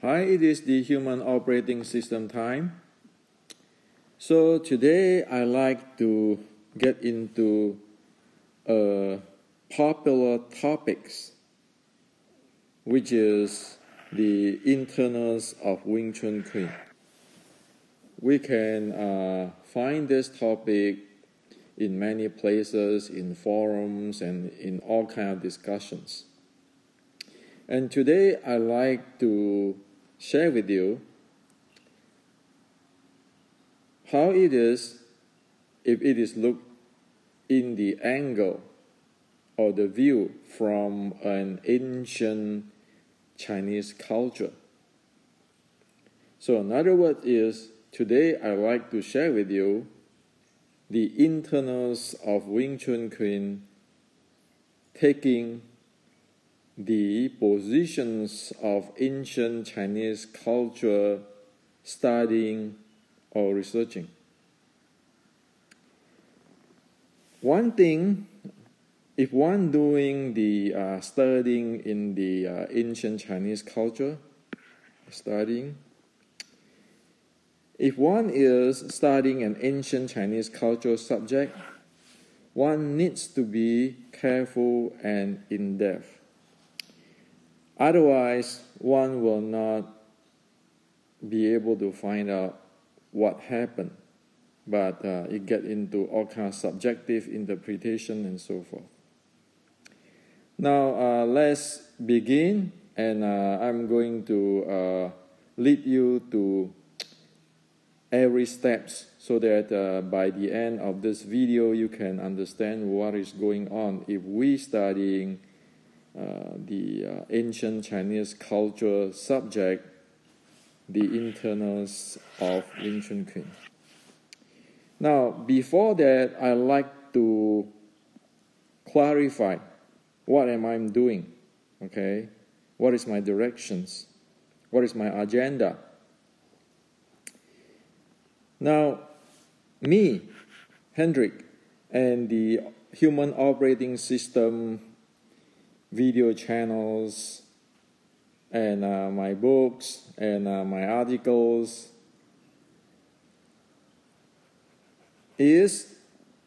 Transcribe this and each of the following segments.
Hi, it is the Human Operating System time. So today I like to get into a popular topics, which is the internals of Wing Chun Kuen. We can uh, find this topic in many places, in forums, and in all kind of discussions. And today I like to share with you how it is if it is looked in the angle or the view from an ancient Chinese culture. So, another word is today I like to share with you the internals of Wing Chun Kuen taking the positions of ancient Chinese culture studying or researching. One thing, if one doing the uh, studying in the uh, ancient Chinese culture, studying, if one is studying an ancient Chinese cultural subject, one needs to be careful and in depth Otherwise, one will not be able to find out what happened, but uh, it get into all kinds of subjective interpretation and so forth. Now, uh, let's begin, and uh, I'm going to uh, lead you to every steps so that uh, by the end of this video you can understand what is going on if we studying the uh, ancient Chinese culture subject, the internals of Wing Chun Kuen. Now, before that, I like to clarify what am I doing, okay? What is my directions? What is my agenda? Now, me, Hendrik, and the Human Operating System video channels and uh, my books and uh, my articles is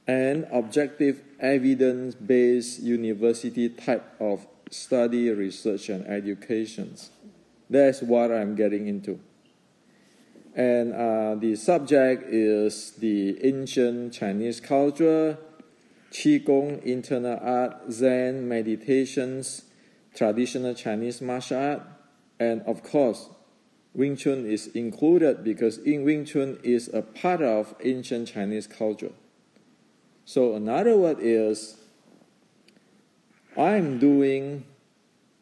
an objective evidence based university type of study, research, and education. That's what I'm getting into. And uh, the subject is the ancient Chinese culture Qigong, internal art, Zen, meditations, traditional Chinese martial art, and of course, Wing Chun is included because in Wing Chun is a part of ancient Chinese culture. So another word is I'm doing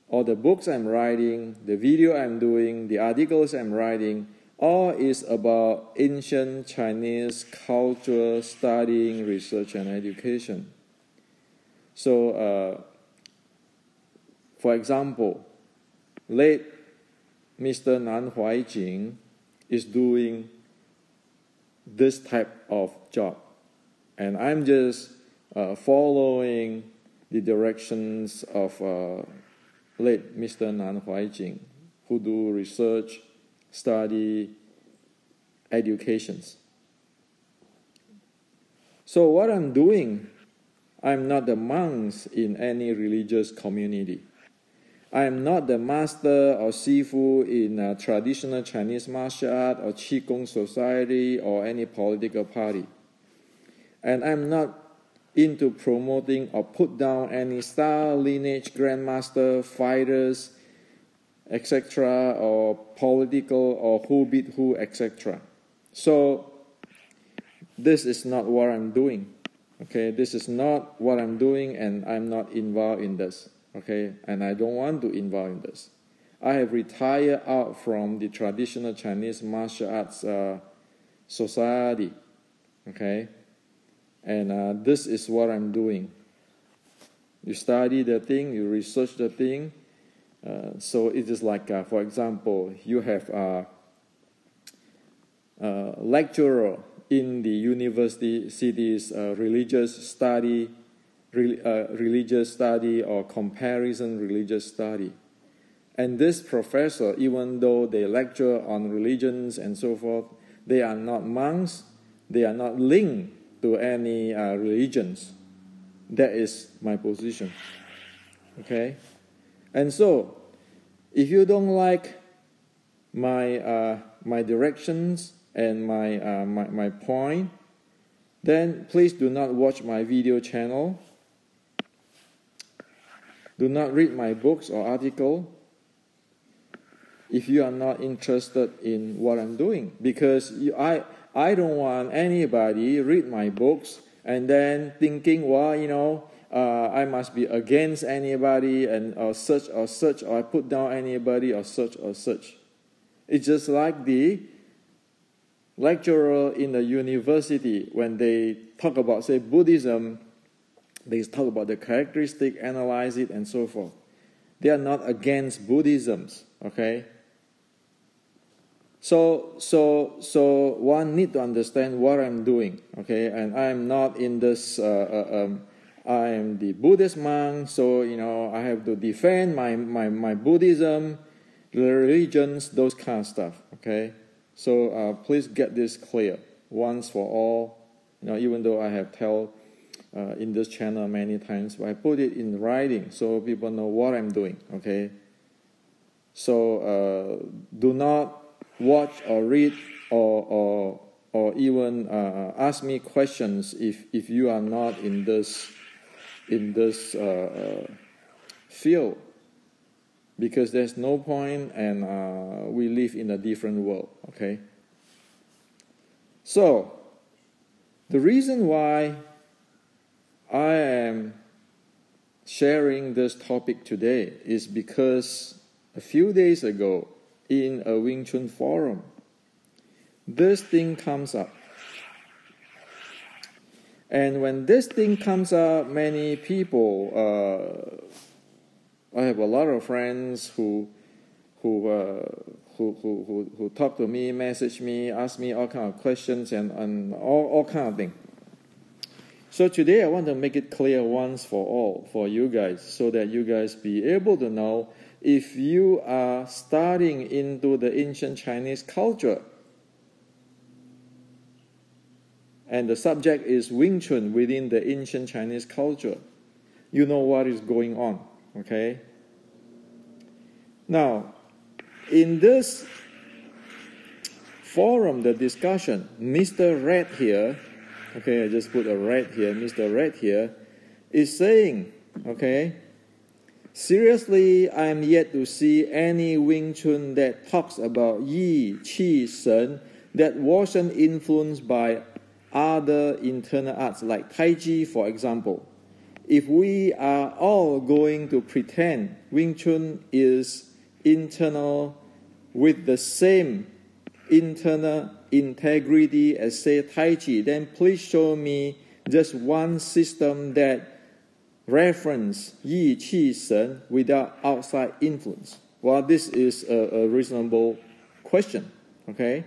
all the books I'm writing, the video I'm doing, the articles I'm writing all is about ancient Chinese culture, studying, research, and education. So, uh, for example, late Mr. Nan Huaijing is doing this type of job, and I'm just uh, following the directions of uh, late Mr. Nan Huaijing, who do research study, educations. So what I'm doing, I'm not the monks in any religious community. I am not the master or sifu in a traditional Chinese martial art or Qigong society or any political party. And I'm not into promoting or put down any style, lineage, grandmaster, fighters, etc., or political, or who beat who, etc. So, this is not what I'm doing. Okay, this is not what I'm doing, and I'm not involved in this. Okay, and I don't want to involve in this. I have retired out from the traditional Chinese martial arts uh, society. Okay, and uh, this is what I'm doing. You study the thing, you research the thing, uh, so it is like, uh, for example, you have a, a lecturer in the university city's uh, religious study, re, uh, religious study or comparison religious study, And this professor, even though they lecture on religions and so forth, they are not monks, they are not linked to any uh, religions. That is my position. Okay? And so, if you don't like my, uh, my directions and my, uh, my, my point, then please do not watch my video channel. Do not read my books or article if you are not interested in what I'm doing because you, I, I don't want anybody read my books and then thinking, well, you know, uh, I must be against anybody and or such or such or I put down anybody or such or such. It's just like the lecturer in the university when they talk about say Buddhism, they talk about the characteristic, analyze it, and so forth. They are not against Buddhisms, okay? So, so, so one need to understand what I'm doing, okay? And I'm not in this. Uh, uh, um, I am the Buddhist monk, so you know I have to defend my my my Buddhism, religions, those kind of stuff, okay? So uh, please get this clear once for all. You know, even though I have told uh, in this channel many times, but I put it in writing so people know what I'm doing, okay? So uh, do not watch or read or, or, or even uh, ask me questions if, if you are not in this, in this uh, uh, field because there's no point and uh, we live in a different world okay so the reason why i am sharing this topic today is because a few days ago in a Wing Chun forum. This thing comes up. And when this thing comes up, many people, uh, I have a lot of friends who, who, uh, who, who, who, who talk to me, message me, ask me all kind of questions and, and all, all kind of things. So today I want to make it clear once for all for you guys so that you guys be able to know if you are studying into the ancient Chinese culture, and the subject is Wing Chun within the ancient Chinese culture, you know what is going on, okay? Now, in this forum, the discussion, Mr. Red here, okay, I just put a red here, Mr. Red here, is saying, okay, Seriously, I am yet to see any Wing Chun that talks about Yi, Qi, Shen that wasn't influenced by other internal arts like Tai Chi, for example. If we are all going to pretend Wing Chun is internal with the same internal integrity as, say, Tai Chi, then please show me just one system that reference Yi Qi Shen without outside influence? Well, this is a, a reasonable question. Okay.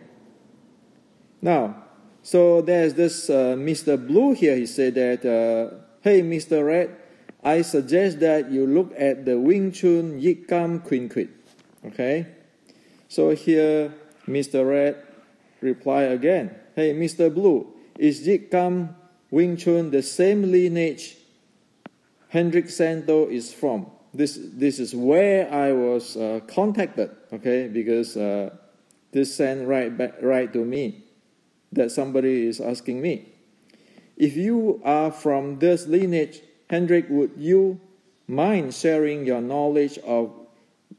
Now, so there's this uh, Mr. Blue here. He said that, uh, "Hey, Mr. Red, I suggest that you look at the Wing Chun Yik Kam Kuen Kuit." Okay. So here, Mr. Red reply again. Hey, Mr. Blue, is Yik Kam Wing Chun the same lineage Hendrik Santo is from. This, this is where I was uh, contacted, okay, because uh, this sent right, back, right to me that somebody is asking me. If you are from this lineage, Hendrik, would you mind sharing your knowledge of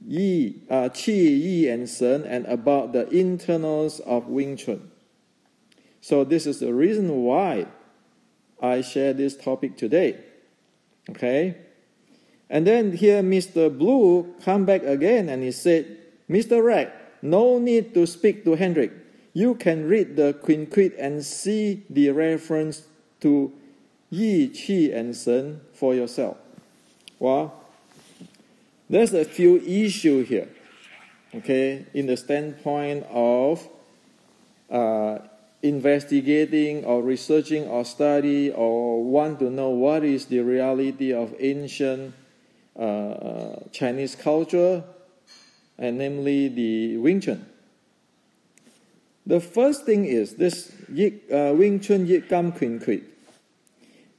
Yi, uh, Qi, Yi, and Shen and about the internals of Wing Chun? So, this is the reason why I share this topic today. Okay? And then here Mr. Blue come back again and he said, Mr. Red, no need to speak to Hendrik. You can read the Kuen Kuit and see the reference to Yi, Qi, and Shen for yourself. Well, there's a few issues here, okay, in the standpoint of uh, investigating or researching or study or want to know what is the reality of ancient uh, Chinese culture, and namely the Wing Chun. The first thing is this uh, Wing Chun Yik Kam Kuen Kuit.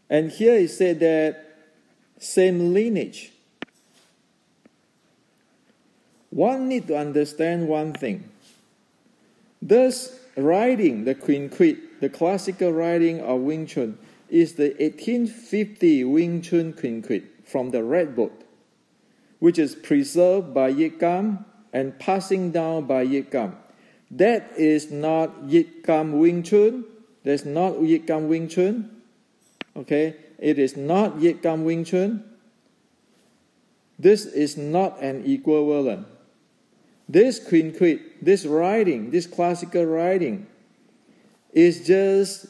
And here it said that same lineage. One need to understand one thing. This writing, the Kuen Kuit, the classical writing of Wing Chun, is the 1850 Wing Chun Kuen Kuit from the Red Boat, which is preserved by Yik Kam and passing down by Yik Kam. That is not Yik Kam Wing Chun. That's not Yik Kam Wing Chun. Okay, it is not Yik Kam Wing Chun. This is not an equivalent. This Kuen Kuit, this writing, this classical writing, is just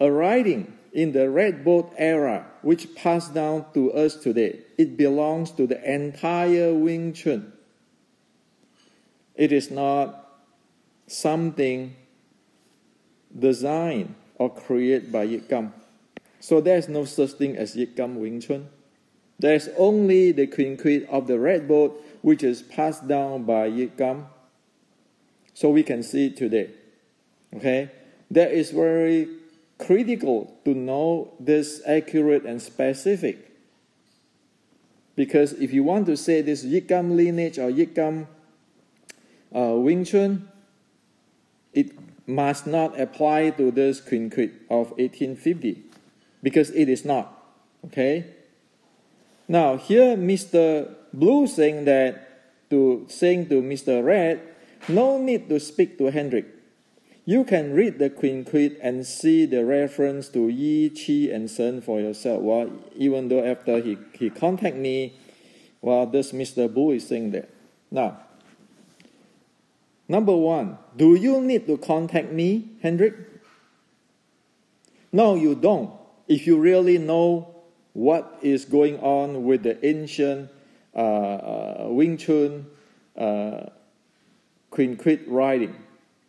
a writing in the Red Boat era, which passed down to us today. It belongs to the entire Wing Chun. It is not something designed or created by Yik Kam. So there's no such thing as Yik Kam Wing Chun. There's only the Queen of the Red Boat, which is passed down by Yik Kam. So we can see it today. Okay? That is very critical to know this accurate and specific. Because if you want to say this Yikam lineage or Yikam uh, Wing Chun, it must not apply to this Kuen Kuit of 1850 because it is not. Okay? Now here Mr. Blue saying that to saying to Mr. Red, no need to speak to Hendrik. You can read the Kuen Kuit and see the reference to Yi, Qi, and Shen for yourself. Well, even though after he, he contact me, well, this Mr. Blue is saying that. Now, Number one, do you need to contact me, Hendrik? No, you don't. If you really know what is going on with the ancient uh, uh, Wing Chun uh, Kuen Kuit writing,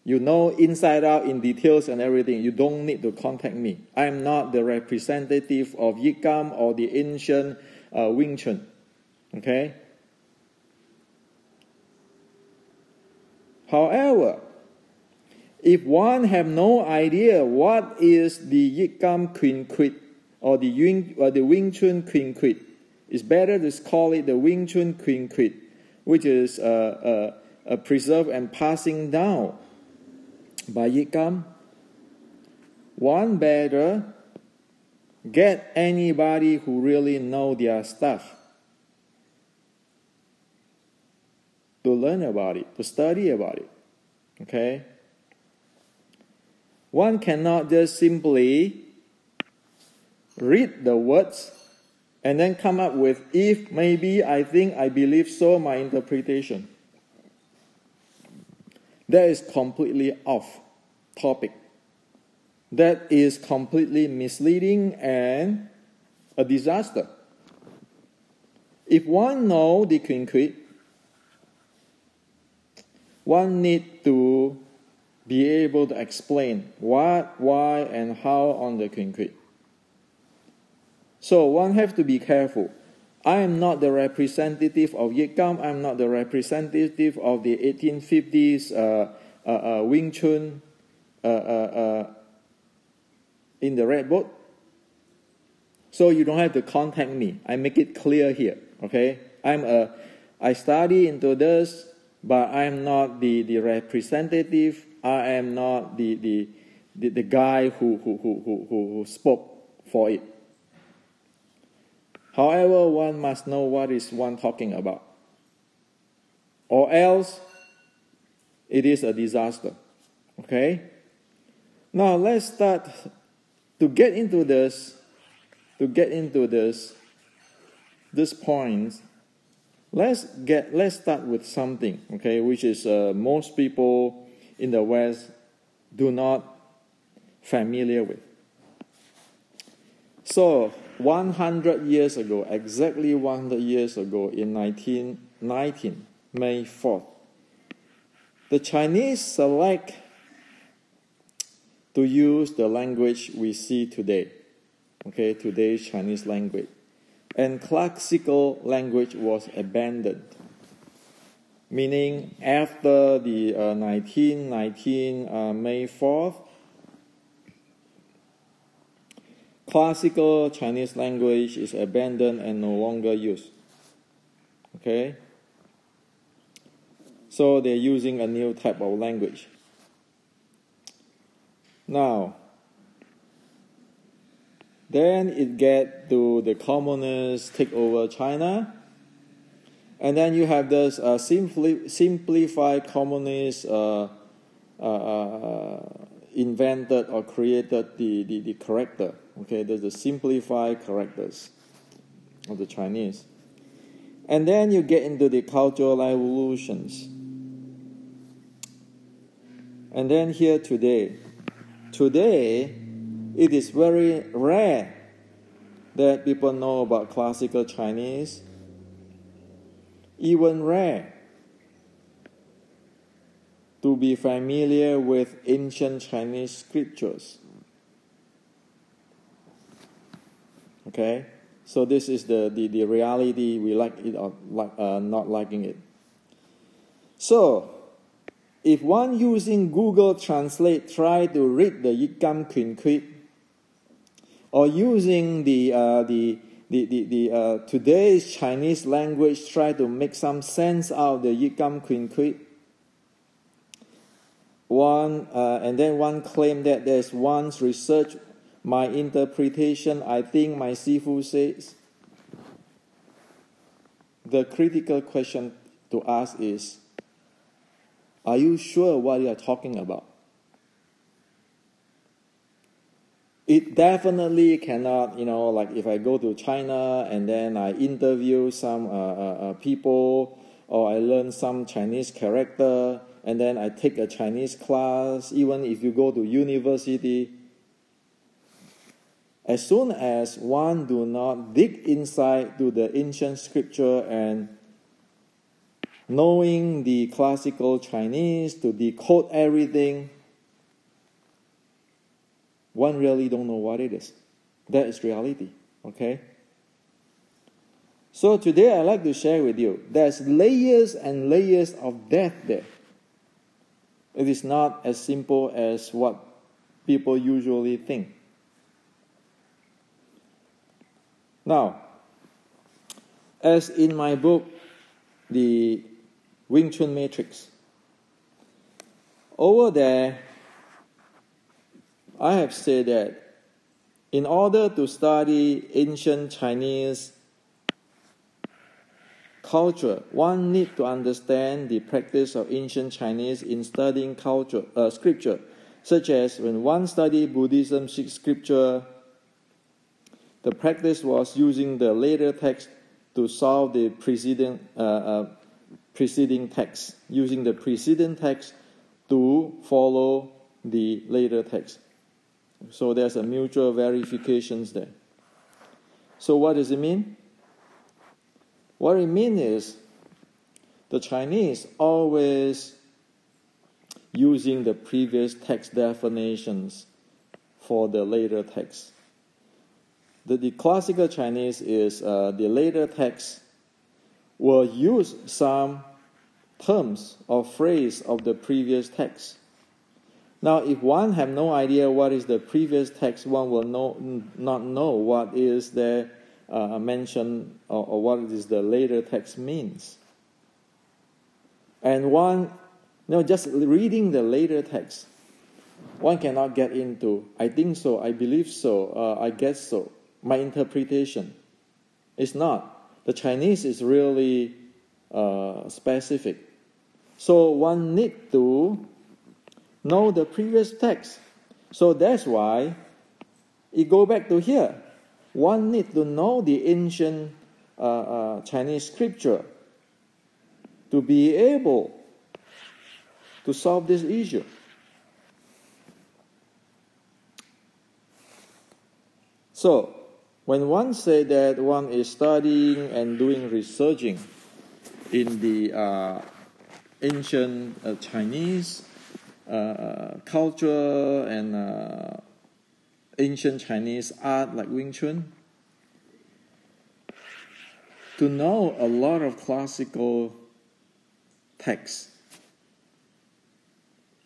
you know inside out in details and everything, you don't need to contact me. I am not the representative of Yik Kam or the ancient uh, Wing Chun. Okay? However, if one have no idea what is the Yik Kam Kuen Kuit or the, Wing, or the Wing Chun Kuen Kuit, it's better to call it the Wing Chun Kuen Kuit, which is uh, uh, uh, preserved and passing down by Yik Kam. One better get anybody who really know their stuff to learn about it, to study about it. Okay? One cannot just simply read the words and then come up with if, maybe, I think, I believe so, my interpretation. That is completely off topic. That is completely misleading and a disaster. If one know the Quit, one need to be able to explain what, why, and how on the Quit. So one have to be careful. I am not the representative of Yikam. I'm not the representative of the 1850s uh, uh, uh, Wing Chun uh, uh, uh, in the Red Boat. So you don't have to contact me. I make it clear here. Okay, I'm a. I study into this but I am not the, the representative. I am not the, the, the, the guy who, who, who, who, who spoke for it. However, one must know what is one talking about. Or else, it is a disaster. Okay? Now, let's start to get into this, to get into this, this point Let's get let's start with something, okay, which is uh, most people in the West do not familiar with. So, 100 years ago, exactly 100 years ago, in 1919, May 4th, the Chinese select to use the language we see today, okay, today's Chinese language and classical language was abandoned. meaning after the uh, 1919 uh, May 4th, classical Chinese language is abandoned and no longer used. Okay? So they're using a new type of language. Now, then it get to the communists take over China. And then you have this uh, simpli- simplified communist uh, uh, uh, invented or created the, the, the character. Okay, there's the simplified characters of the Chinese. And then you get into the cultural evolutions. And then here today. Today, it is very rare that people know about classical Chinese, even rare to be familiar with ancient Chinese scriptures. Okay? So this is the, the, the reality, we like it or like, uh, not liking it. So, if one using Google Translate try to read the Kuen Kuit, or using the, uh, the, the, the, the uh, today's Chinese language try to make some sense out of the Yik Kam Kuen Kuit. One, uh, and then one claim that there's one's research, my interpretation, I think my Sifu says. The critical question to ask is, are you sure what you are talking about? It definitely cannot, you know, like if I go to China and then I interview some uh, uh, uh, people or I learn some Chinese character and then I take a Chinese class, even if you go to university, as soon as one do not dig inside to the ancient scripture and knowing the classical Chinese to decode everything, one really don't know what it is. That is reality. Okay? So today I'd like to share with you there's layers and layers of death there. It is not as simple as what people usually think. Now, as in my book, The Wing Chun Matrix, over there I have said that in order to study ancient Chinese culture, one need to understand the practice of ancient Chinese in studying culture, uh, scripture, such as when one studied Buddhism scripture, the practice was using the later text to solve the preceding, uh, uh, preceding text, using the preceding text to follow the later text. So there's a mutual verifications there. So what does it mean? What it means is the Chinese always using the previous text definitions for the later text. The, the classical Chinese is uh, the later text will use some terms or phrase of the previous text now, if one have no idea what is the previous text, one will not know what is the uh, mention or, or what is the later text means. And one, you know, just reading the later text, one cannot get into, I think so, I believe so, uh, I guess so, my interpretation. It's not. The Chinese is really uh, specific. So one need to know the previous text. So that's why it go back to here. One need to know the ancient uh, uh, Chinese scripture to be able to solve this issue. So, when one say that one is studying and doing researching in the uh, ancient uh, Chinese uh, culture and uh, ancient Chinese art like Wing Chun. To know a lot of classical text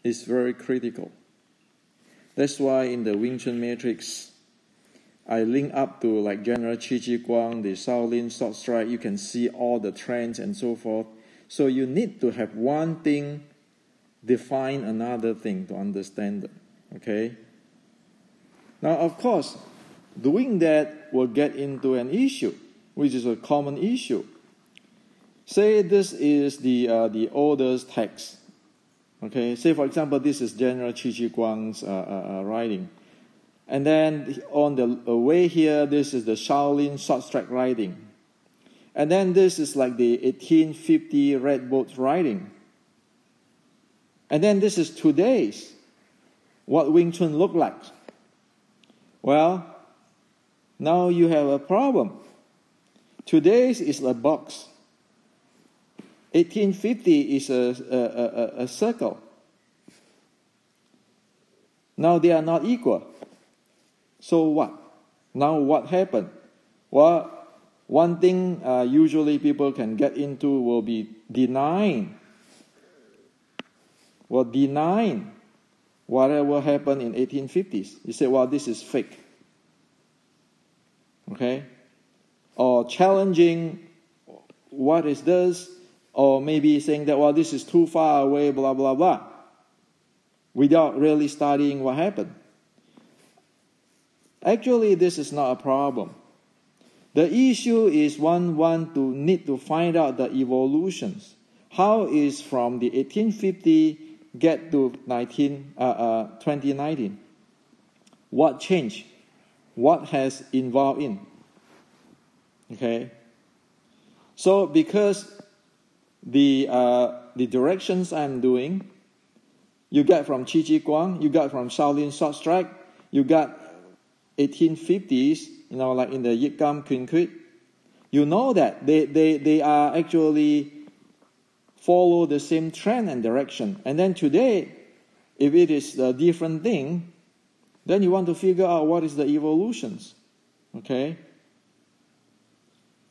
is very critical. That's why in the Wing Chun matrix, I link up to like General Qi Ji Guang, the Shaolin Sword Strike. You can see all the trends and so forth. So you need to have one thing define another thing to understand them. Okay? Now, of course, doing that will get into an issue, which is a common issue. Say this is the, uh, the oldest text. Okay, say for example, this is General Qi Ji Guang's uh, uh, uh, writing. And then on the way here, this is the Shaolin short strike writing. And then this is like the 1850 Red Boat writing. And then this is today's, what Wing Chun look like. Well, now you have a problem. Today's is a box. 1850 is a, a, a, a circle. Now they are not equal. So what? Now what happened? Well, one thing uh, usually people can get into will be denying. Well, denying whatever happened in 1850s. You say, well, this is fake. Okay? Or challenging what is this? or maybe saying that, well, this is too far away, blah, blah, blah, without really studying what happened. Actually, this is not a problem. The issue is one want to need to find out the evolutions. How is from the 1850 get to 19, uh, uh, 2019? What changed? What has involved in? Okay. So because the, uh, the directions I'm doing, you get from Qi Ji Guang, you got from Shaolin Short Strike, you got 1850s, you know, like in the Gam Kuen Kuit. You know that they, they, they are actually follow the same trend and direction. And then today, if it is a different thing, then you want to figure out what is the evolutions. Okay?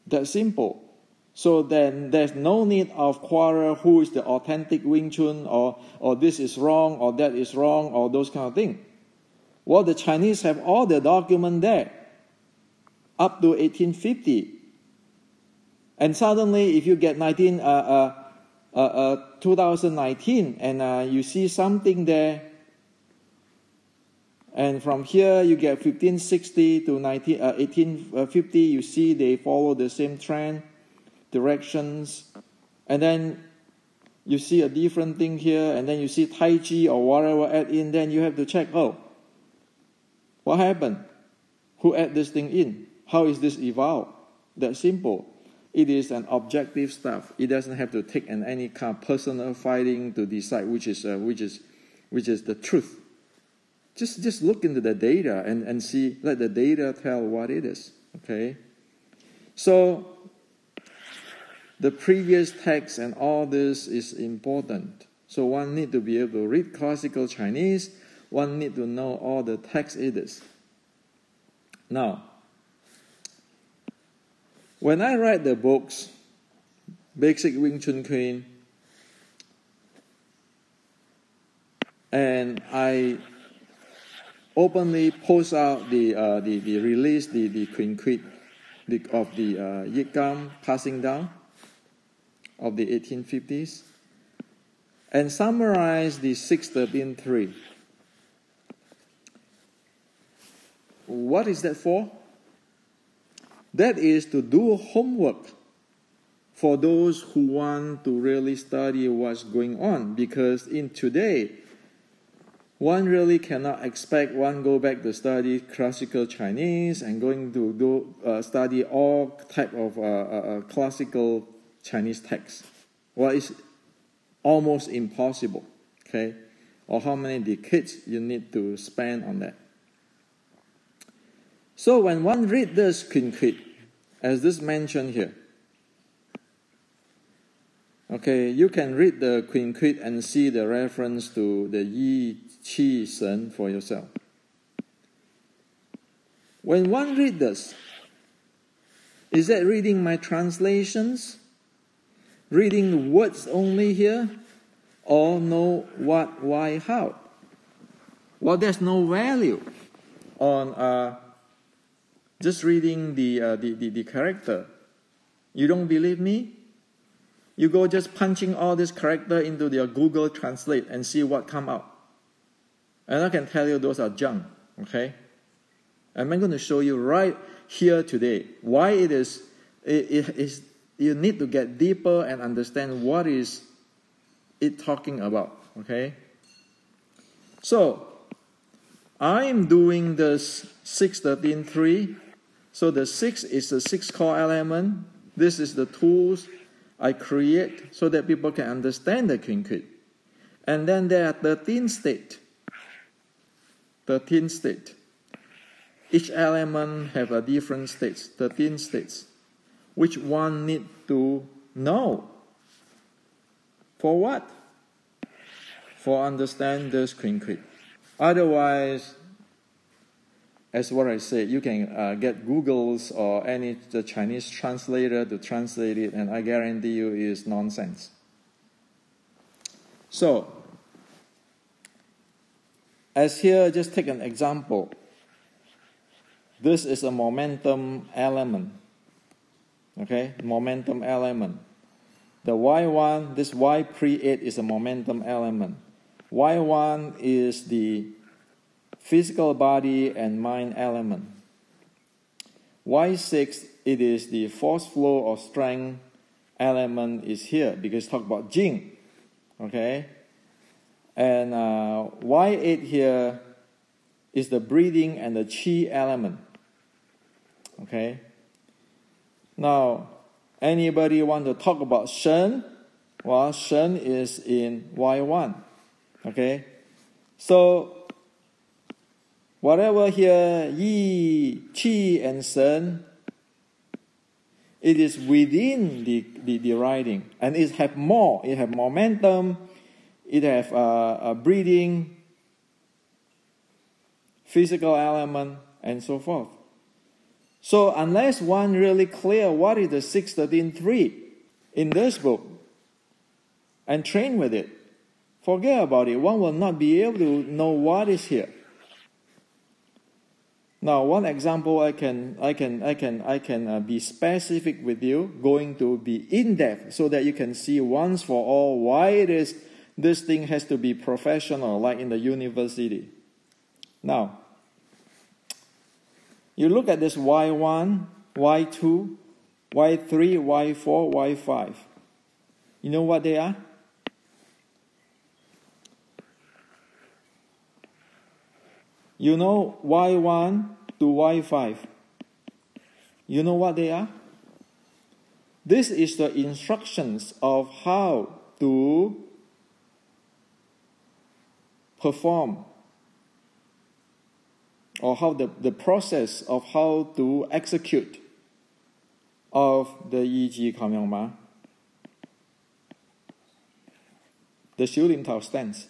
That's simple. So then there's no need of quarrel who is the authentic Wing Chun or, or this is wrong or that is wrong or those kind of things. Well, the Chinese have all the document there up to 1850. And suddenly, if you get 19, uh, uh, uh, uh 2019 and uh, you see something there, and from here you get 1560 to 19, uh, 1850, uh, you see they follow the same trend directions, and then you see a different thing here, and then you see Tai Chi or whatever add in, then you have to check, oh, what happened? Who add this thing in? How is this evolved? That simple. It is an objective stuff. It doesn't have to take an any kind of personal fighting to decide which is uh, which is which is the truth. Just just look into the data and, and see, let the data tell what it is. Okay? So the previous text and all this is important. So one need to be able to read classical Chinese. One need to know all the text it is. Now, when I write the books, Basic Wing Chun Kuen, and I openly post out the, uh, the, the release, the, the Kuen Kuit the, of the uh, Yik Kam passing down, of the 1850s and summarize the 613.3. What is that for? That is to do homework for those who want to really study what's going on because in today one really cannot expect one go back to study classical Chinese and going to do uh, study all type of uh, uh, uh classical Chinese text. Well, it's almost impossible, okay? Or how many decades you need to spend on that. So when one read this Kuen Kuit, as this mentioned here, okay, you can read the Kuen Kuit and see the reference to the Yi Qi Shen for yourself. When one read this, is that reading my translations? reading words only here or know what, why, how? Well, there's no value on uh, just reading the, uh, the, the, the character. You don't believe me? You go just punching all this character into your Google Translate and see what come out. And I can tell you those are junk, okay? And I'm going to show you right here today why it is, it, it is you need to get deeper and understand what is it talking about, okay? So, I'm doing this 613.3. So the 6 is the 6 core element. This is the tools I create so that people can understand the Kuen Kuit. And then there are 13 states. 13 states. Each element have a different states, 13 states. Which one need to know? For what? For understand this Kuen Kuit. Otherwise, as what I said, you can uh, get Google's or any the Chinese translator to translate it, and I guarantee you is nonsense. So, as here, just take an example. This is a momentum element. Okay, momentum element. The Y1, this Y pre 8 is a momentum element. Y1 is the physical body and mind element. Y6, it is the force flow or strength element is here because talk about Jing. Okay? And uh, Y8 here is the breathing and the Qi element. Okay? Now, anybody want to talk about Shen? Well, Shen is in Y1. Okay? So, whatever here, Yi, Qi, and Shen, it is within the, the, the writing. And it have more. It have momentum. It have a breathing, physical element, and so forth. So unless one really clear what is the 613.3 in this book and train with it, forget about it. One will not be able to know what is here. Now, one example I can I can I can I can uh, be specific with you, going to be in depth, so that you can see once for all why it is this thing has to be professional, like in the university. Now, you look at this Y1, Y2, Y3, Y4, Y5. You know what they are? You know Y1 to Y5. You know what they are? This is the instructions of how to perform or how the, the process of how to execute of the Yi Kam Yong Ma. The Xiu Lim Tao stance.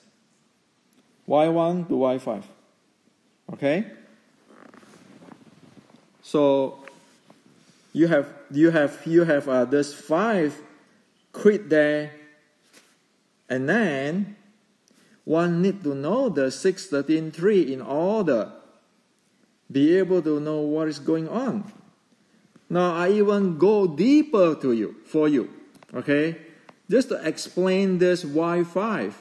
Y1 to Y5. Okay? So you have you have you have uh, this five quit there, and then one need to know the six thirteen three in order be able to know what is going on. Now I even go deeper to you for you, okay? Just to explain this why five.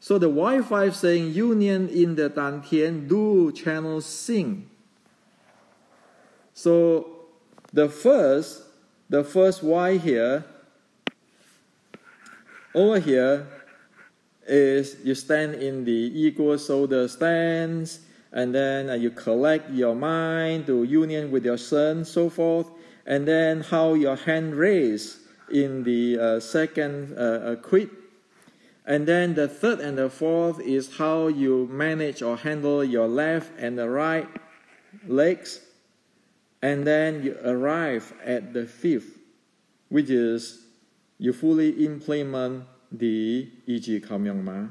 So the Y5 saying union in the Dantian do channel sing. So the first, the first Y here, over here is you stand in the equal shoulder stance, and then uh, you collect your mind to union with your son, so forth, and then how your hand raise in the uh, second uh, uh quit and then the third and the fourth is how you manage or handle your left and the right legs. And then you arrive at the fifth, which is you fully implement the Yi Kam Yong Ma.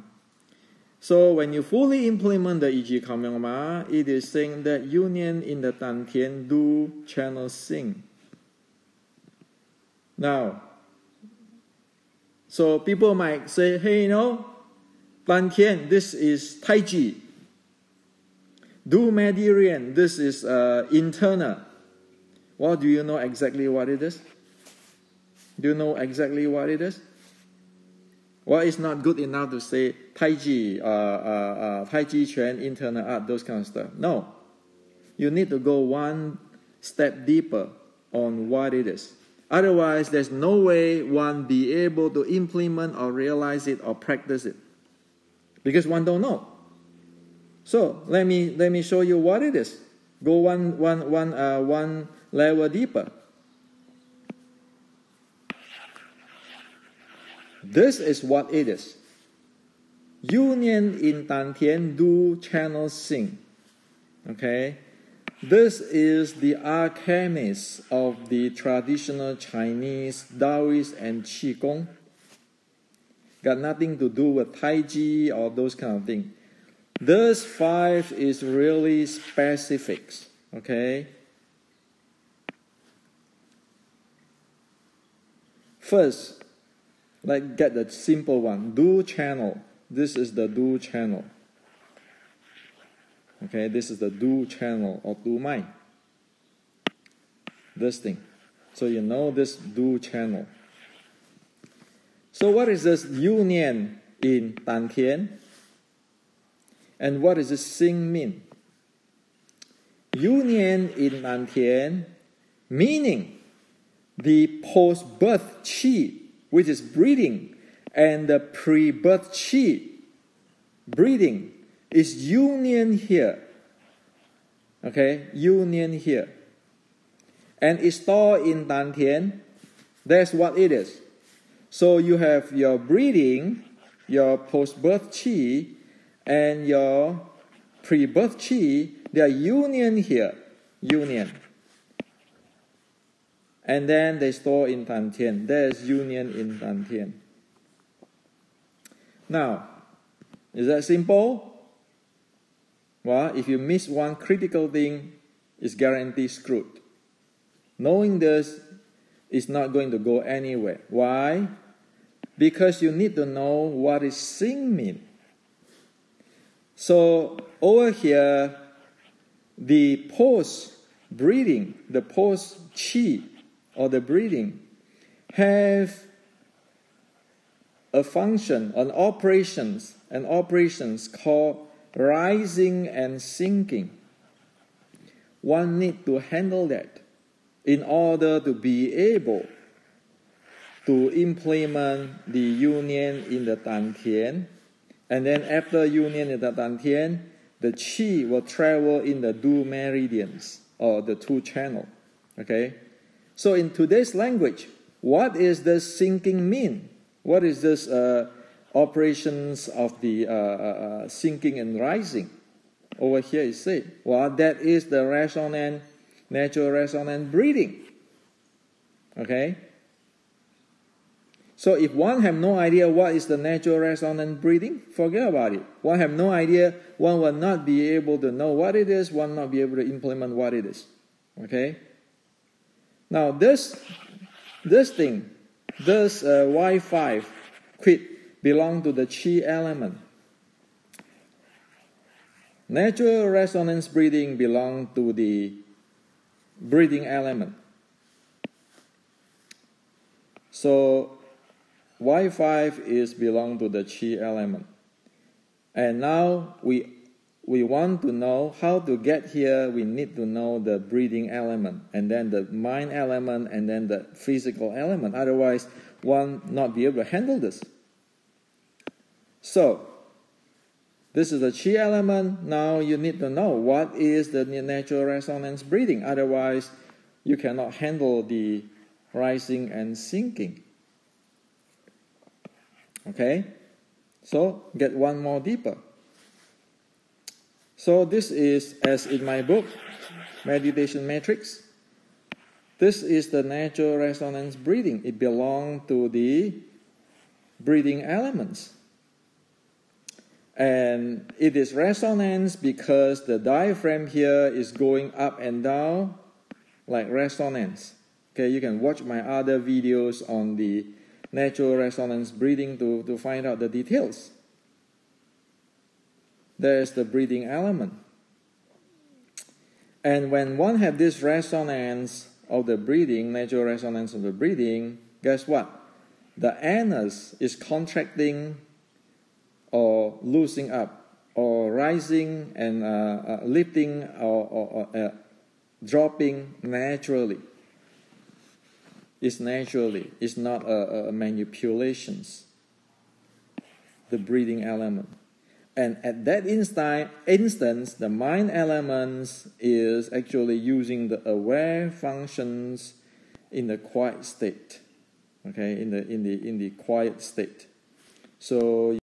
So when you fully implement the Yi Kam Yong Ma, it is saying that union in the Dan Tian Du channel sing. Now, So people might say, hey, you know, Dan Tian, this is Tai Chi. Du Meridian, this is uh, internal. Well, do you know exactly what it is? Do you know exactly what it is? Well, it's not good enough to say Tai Chi, uh, uh, uh, Tai Chi Chuan, internal art, those kind of stuff. No. You need to go one step deeper on what it is. Otherwise, there's no way one be able to implement or realize it or practice it. Because one don't know. So let me let me show you what it is. Go one one one uh, one level deeper. This is what it is. Union in Dantian Du channel Sing. Okay? This is the alchemist of the traditional Chinese Taoist and Qigong. Got nothing to do with Tai Chi or those kind of things. This five is really specifics. Okay? First, let's get the simple one. Du channel. This is the Du channel. Okay, this is the Du channel or Du Mai. This thing. So you know this Du channel. So what is this union in Dantian? And what does this Sing mean? Union in Dantian meaning the post-birth qi, which is breathing, and the pre-birth qi, breathing, is union here. Okay, union here. And it's stored in Dantian. That's what it is. So you have your breathing, your post-birth chi, and your pre-birth chi. They are union here, union. And then they store in Dantian. There's union in Dantian. Now, is that simple? Well, if you miss one critical thing, it's guaranteed screwed. Knowing this is not going to go anywhere. Why? Because you need to know what is sing mean. So over here, the post breathing, the post chi or the breathing have a function, an operations, an operations called rising and sinking. One need to handle that in order to be able to implement the union in the Dantian. And then after union in the Dantian, the Qi will travel in the two meridians or the two channel. Okay? So in today's language, what is this sinking mean? What is this uh, operations of the uh, uh, uh, sinking and rising? Over here it says, well, that is the resonant, natural resonant breathing. Okay? So if one have no idea what is the natural resonant breathing, forget about it. One have no idea, one will not be able to know what it is, one not be able to implement what it is. Okay? Now this this thing this uh, Y5 quit belong to the Qi element. Natural resonance breathing belong to the breathing element. So Y5 is belong to the Qi element. And now we we want to know how to get here, we need to know the breathing element, and then the mind element, and then the physical element. Otherwise, one not be able to handle this. So, this is the chi element. Now you need to know what is the natural resonance breathing. Otherwise, you cannot handle the rising and sinking. Okay? So, get one more deeper. So this is, as in my book, Meditation Matrix, this is the natural resonance breathing. It belongs to the breathing elements. And it is resonance because the diaphragm here is going up and down like resonance. Okay, you can watch my other videos on the natural resonance breathing to, to find out the details. There's the breathing element. And when one have this resonance of the breathing, natural resonance of the breathing, guess what? The anus is contracting or loosening up or rising and uh, uh, lifting or, or, or uh, dropping naturally. It's naturally, it's not a, a manipulations. The breathing element. And at that instant, instance, the mind elements is actually using the aware functions in the quiet state. Okay, in the in the in the quiet state. So